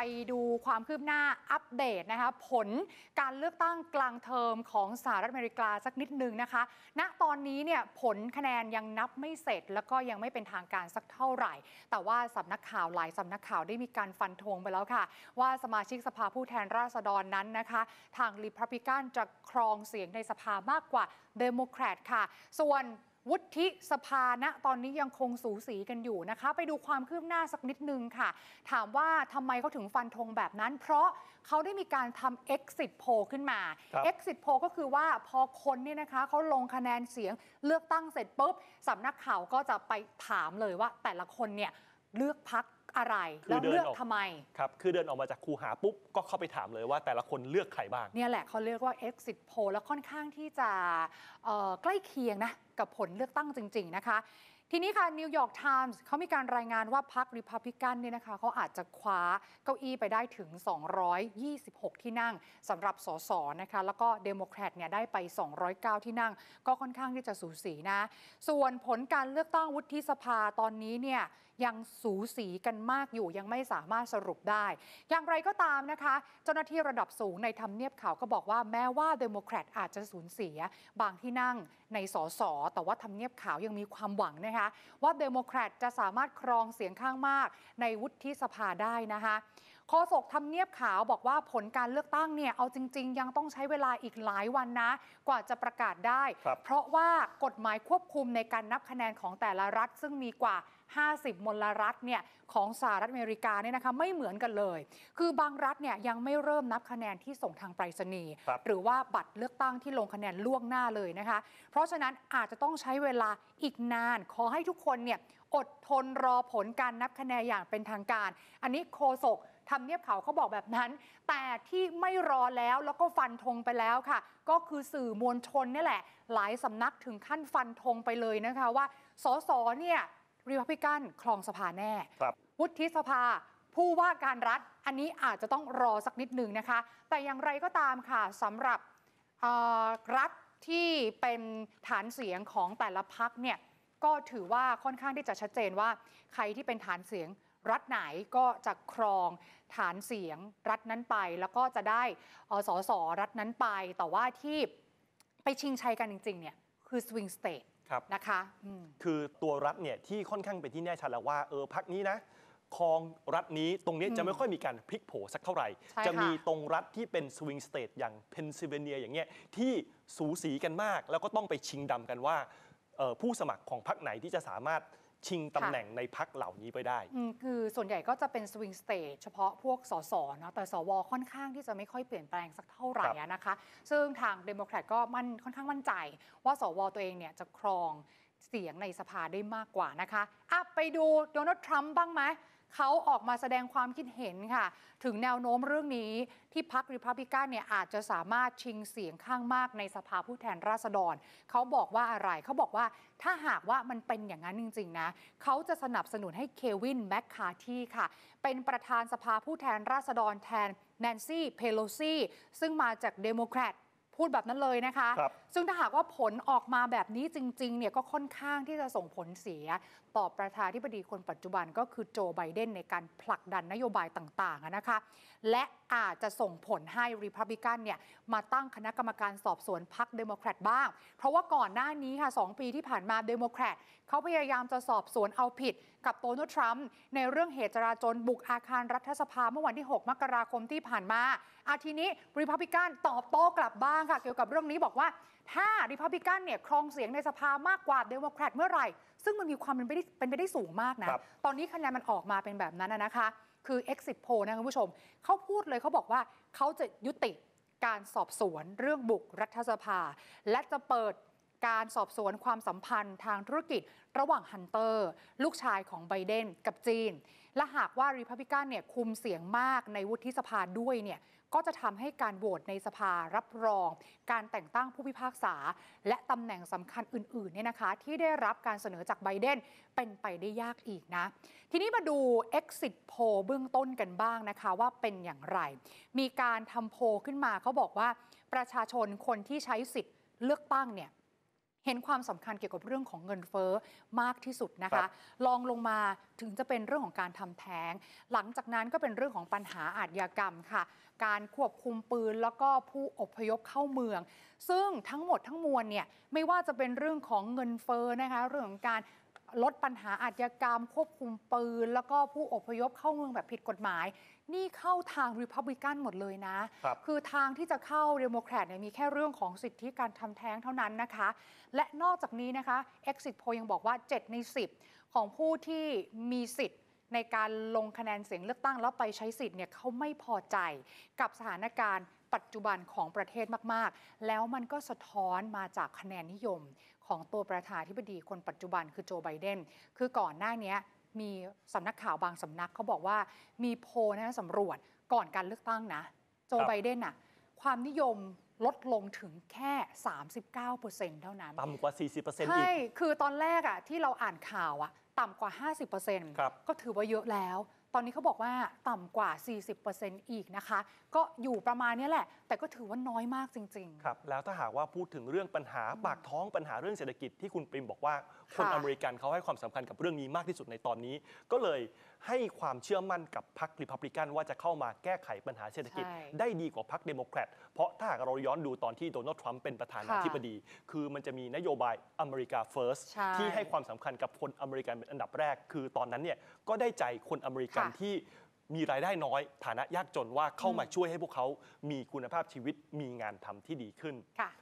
ไปดูความคืบหน้าอัปเดตนะคะผลการเลือกตั้งกลางเทอมของสหรัฐอเมริกาสักนิดนึงนะคะ ณตอนนี้เนี่ยผลคะแนนยังนับไม่เสร็จ แล้วก็ยังไม่เป็นทางการสักเท่าไหร่ แต่ว่าสำนักข่าวหลายสำนักข่าวได้มีการฟันธงไปแล้วค่ะ ว่าสมาชิกสภาผู้แทนราษฎรนั้นนะคะ ทางริพับลิกันจะครองเสียงในสภามากกว่าเดโมแครตค่ะ ส่วน วุฒิสภาณตอนนี้ยังคงสูสีกันอยู่นะคะ ไปดูความคืบหน้าสักนิดนึงค่ะ ถามว่าทำไมเขาถึงฟันธงแบบนั้น เพราะเขาได้มีการทำ exit poll ขึ้นมา ครับ exit poll ก็คือว่าพอคนเนี่ยนะคะเขาลงคะแนนเสียงเลือกตั้งเสร็จปุ๊บสำนักข่าวก็จะไปถามเลยว่าแต่ละคนเนี่ยเลือกพัก อะไรคือแล้วเดินเลือกออกทำไม ครับคือเดินออกมาจากคูหาปุ๊บก็เข้าไปถามเลยว่าแต่ละคนเลือกใครบ้าง เนี่ยแหละเขาเรียกว่า exit poll แล้วค่อนข้างที่จะเอ่อใกล้เคียงนะ กับผลเลือกตั้งจริง ๆ นะคะ ทีนี้ค่ะนิวยอร์กไทมส์เขามีการรายงานว่าพรรคริพับลิกันเนี่ยนะคะเขาอาจจะคว้าเก้าอี้ไปได้ถึง 226 ที่นั่งสำหรับสสนะคะ แล้วก็เดโมแครตเนี่ยได้ไป 209 ที่นั่ง ก็ค่อนข้างที่จะสูสีนะ ส่วนผลการเลือกตั้งวุฒิสภาตอนนี้เนี่ย ยังสูสีกันมากอยู่ยังไม่สามารถสรุปได้ อย่างไรก็ตามนะคะ เจ้าหน้าที่ระดับสูงในทำเนียบขาวก็บอกว่าแม้ว่าเดโมแครตอาจจะสูญเสีย บางที่นั่งในสสแต่ว่าทำเนียบขาวยังมีความหวังนะคะ ว่าเดโมแครตจะสามารถครองเสียงข้างมากในวุฒิสภาได้นะคะ โฆษกทำเนียบขาวบอกว่าผลการเลือกตั้งเนี่ยเอาจริง ๆ ยังต้องใช้เวลาอีกหลายวันนะ กว่าจะประกาศได้ครับเพราะว่ากฎหมายควบคุมในการนับคะแนนของแต่ละรัฐ ซึ่งมีกว่า 50 มลรัฐเนี่ยของสหรัฐอเมริกาเนี่ยนะคะไม่เหมือนกันเลย คือบางรัฐเนี่ยยังไม่เริ่มนับคะแนนที่ส่งทางไปรษณีย์ครับหรือว่าบัตรเลือกตั้งที่ลงคะแนนล่วงหน้าเลยนะคะ เพราะฉะนั้นอาจจะต้องใช้เวลาอีกนาน ขอให้ทุกคนเนี่ยอดทนรอผลการนับคะแนนอย่างเป็นทางการ อันนี้โคศก ทำเนียบเขาเขาบอกแบบนั้น แต่ที่ไม่รอแล้วแล้วก็ฟันธงไปแล้วค่ะ ก็คือสื่อมวลชนนี่แหละ หลายสำนักถึงขั้นฟันธงไปเลยนะคะว่าสสเนี่ยรีพับลิกันครองสภาแน่ครับวุฒิสภาผู้ว่าการรัฐอันนี้อาจจะต้องรอสักนิดหนึ่งนะคะ แต่อย่างไรก็ตามค่ะสำหรับเอ่อรัฐที่เป็นฐานเสียงของแต่ละพักเนี่ยก็ถือว่าค่อนข้างที่จะชัดเจนว่าใครที่เป็นฐานเสียง รัฐไหนก็จะครองฐานเสียงรัฐนั้นไป แล้วก็จะได้เอ่อสสรัฐนั้นไป แต่ว่าที่ไปชิงชัยกันจริง ๆ เนี่ย คือสวิงสเตทครับนะคะอืมคือตัวรัฐเนี่ยที่ค่อนข้างเป็นที่แน่ชัดแล้วว่าเออพักนี้นะครองรัฐนี้ตรงนี้อืมจะไม่ค่อยมีการพลิกโผสักเท่าไหร่ใช่จะมีค่ะตรงรัฐที่เป็น swing state อย่างเพนซิลเวเนียอย่างเงี้ยที่สูสีกันมาก แล้วก็ต้องไปชิงดำกันว่าเอ่อผู้สมัครของพรรคไหนที่จะสามารถ ชิงตำแหน่งในพรรคเหล่านี้ไปได้อืมคือส่วนใหญ่ก็จะเป็นสวิงสเต e เฉพาะพวกสสเนาะแต่สวค่อนข้างที่จะไม่ค่อยเปลี่ยนแปลงสักเท่าไหร่ครับอะนะคะ ซึ่งทางเดโมแครตก็มั่นค่อนข้างมั่นใจ ว่าสวตัวเองเนี่ยจะครองเสียงในสภาได้มากกว่านะคะอะไปดูโดนัลด์ทรัมป์บ้างไหม เขาออกมาแสดงความคิดเห็นค่ะ ถึงแนวโน้มเรื่องนี้ที่พรรคริพับลิกันเนี่ยอาจจะสามารถชิงเสียงข้างมากในสภาผู้แทนราษฎร เขาบอกว่าอะไร เขาบอกว่าถ้าหากว่ามันเป็นอย่างนั้นจริง ๆ นะ เขาจะสนับสนุนให้เควินแมคคาร์ธีค่ะ เป็นประธานสภาผู้แทนราษฎรแทนแนนซี่เพโลซีซึ่งมาจากเดโมแครตพูดแบบนั้นเลยนะคะครับซึ่งถ้าหากว่าผลออกมาแบบนี้จริงๆ เนี่ยก็ค่อนข้างที่จะส่งผลเสีย ต่อประธานาธิบดีคนปัจจุบันก็คือโจไบเดนในการผลักดันนโยบายต่างๆนะคะ และอาจจะส่งผลให้รีพับลิกันเนี่ยมาตั้งคณะกรรมการสอบสวนพรรคเดโมแครตบ้าง เพราะว่าก่อนหน้านี้ค่ะ2ปีที่ผ่านมาเดโมแครตเขาพยายามจะสอบสวนเอาผิด กับโดนัลด์ทรัมป์ในเรื่องเหตุจลาจลบุกอาคารรัฐสภาเมื่อวันที่ 6 มกราคมที่ผ่านมาอาทีนี้รีพับลิกันตอบโต้กลับบ้างค่ะ เกี่ยวกับเรื่องนี้บอกว่า ถ้าริพับลิกันเนี่ยครองเสียงในสภามากกว่าเดโมแครตเมื่อไหร่ ซึ่งมันมีความเป็นไปได้เป็นไปได้สูงมากนะครับตอนนี้คะแนนมันออกมาเป็นแบบนั้นนะนะคะ คือ exit poll นะคุณผู้ชม เขาพูดเลยเขาบอกว่าเขาจะยุติการสอบสวนเรื่องบุกรัฐสภา และจะเปิดการสอบสวนความสัมพันธ์ทางธุรกิจระหว่างฮันเตอร์ ลูกชายของไบเดนกับจีน และหากว่าริพับลิกันเนี่ยคุมเสียงมากในวุฒิสภาด้วยเนี่ย ก็จะทำให้การโหวตในสภารับรอง การแต่งตั้งผู้พิพากษา และตำแหน่งสำคัญอื่นๆเนี่ยนะคะ ที่ได้รับการเสนอจากไบเดนเป็นไปได้ยากอีกนะ ทีนี้มาดู Exit p o โพเบื้องต้นกันบ้างนะคะว่าเป็นอย่างไร มีการทำโพขึ้นมาเขาบอกว่าประชาชนคนที่ใช้สิทธิ์เลือกตั้งเนี่ย เห็นความสำคัญเกี่ยวกับเรื่องของเงินเฟ้อมากที่สุดนะครัคะบลองลงมาถึงจะเป็นเรื่องของการทำแท้ง หลังจากนั้นก็เป็นเรื่องของปัญหาอาชญากรรมค่ะ การควบคุมปืนแล้วก็ผู้อพยพเข้าเมือง ซึ่งทั้งหมดทั้งมวลเนี่ยไม่ว่าจะเป็นเรื่องของเงินเฟ้อนะคะเรื่องของการ ลดปัญหาอาชญากรรม ควบคุมปืน แล้วก็ผู้อพยพเข้าเมืองแบบผิดกฎหมาย นี่เข้าทางริพับลิกันหมดเลยนะครับคือทางที่จะเข้าเดโมแครตเนี่ยมีแค่เรื่องของสิทธิการทำแท้งเท่านั้นนะคะ และนอกจากนี้นะคะ Exit Poll ยังบอกว่า 7 ใน 10 ของผู้ที่มีสิทธิ์ในการลงคะแนนเสียงเลือกตั้งแล้วไปใช้สิทธิ์เนี่ยเขาไม่พอใจกับสถานการณ์ ปัจจุบันของประเทศมาก ๆ แล้วมันก็สะท้อนมาจากคะแนนนิยมของตัวประธานาธิบดีคนปัจจุบันคือโจไบเดน คือก่อนหน้านี้มีสำนักข่าวบางสำนักเขาบอกว่ามีโพลนะสำรวจก่อนการเลือกตั้งนะ โจครับไบเดนน่ะความนิยมลดลงถึงแค่ 39%เท่านั้น ต่ำกว่า 40%อีใช่กคือตอนแรกอะที่เราอ่านข่าวอะต่ำกว่า 50%ครับก็ถือว่าเยอะแล้ว ตอนนี้เขาบอกว่าต่ำกว่า 40%อีกนะคะ ก็อยู่ประมาณเนี้ยแหละ แต่ก็ถือว่าน้อยมากจริง ๆ ครับ แล้วถ้าหากว่าพูดถึงเรื่องปัญหาปากท้องปัญหาเรื่องเศรษฐกิจที่คุณปริมบอกว่า คนค่ะอเมริกันเขาให้ความสำคัญกับเรื่องนี้มากที่สุดในตอนนี้ ก็เลยให้ความเชื่อมั่นกับพรรคริพับลิกันว่าจะเข้ามาแก้ไขปัญหาเศรษฐกิจใช่ได้ดีกว่าพรรคเดโมแครตเพราะถ้าหากเราย้อนดูตอนที่โดนัลด์ทรัมป์เป็นประธานาธิบดี คือมันจะมีนโยบาย America First ใช่ที่ให้ความสำคัญกับคนอเมริกันเป็นอันดับแรก คือตอนนั้นเนี่ยก็ได้ใจคนอเมริกันค่ะที่มีรายได้น้อย ฐานะยากจนว่าเข้ามาอืมช่วยให้พวกเขามีคุณภาพชีวิตมีงานทำที่ดีขึ้นค่ะ